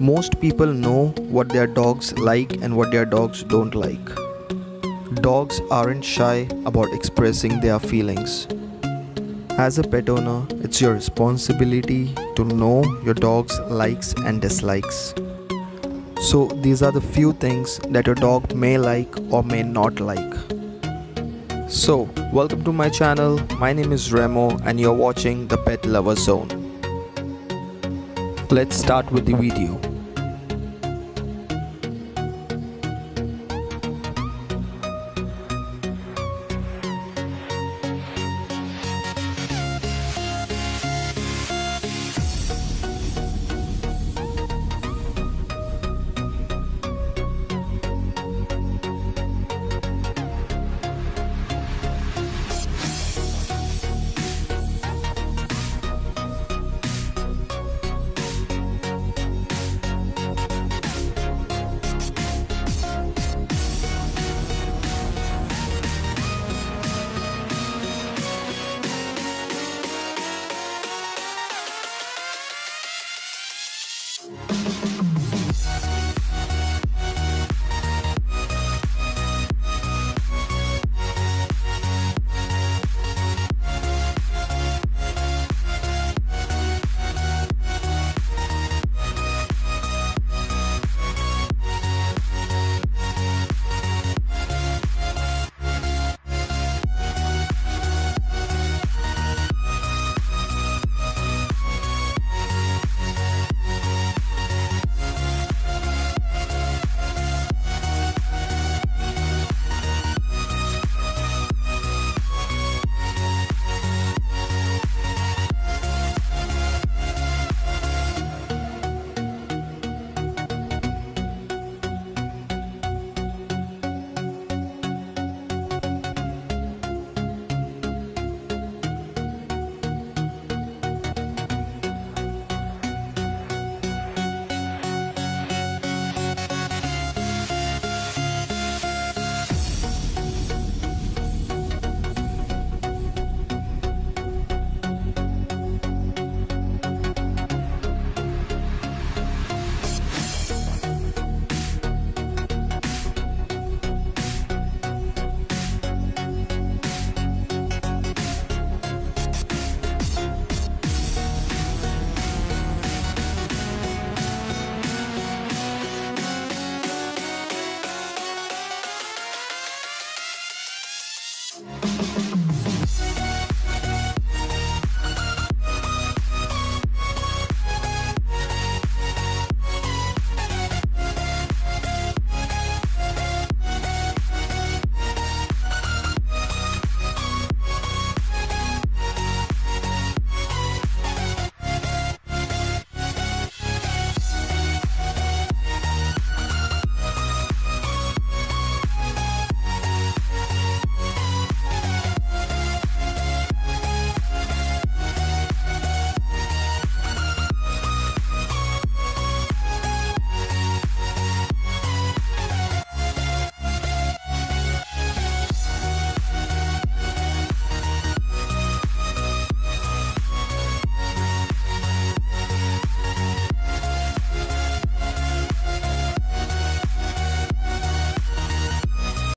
Most people know what their dogs like and what their dogs don't like. Dogs aren't shy about expressing their feelings. As a pet owner, it's your responsibility to know your dog's likes and dislikes. So, these are the few things that your dog may like or may not like. So, welcome to my channel. My name is Remo, and you're watching the Pet Lover Zone. Let's start with the video.